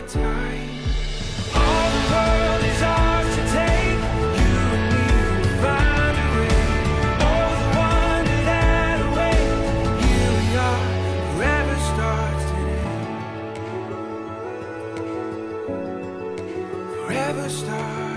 time. All the world is ours to take. You and me will find a way. The wonder that awaits. Here we are, forever starts today. Forever starts.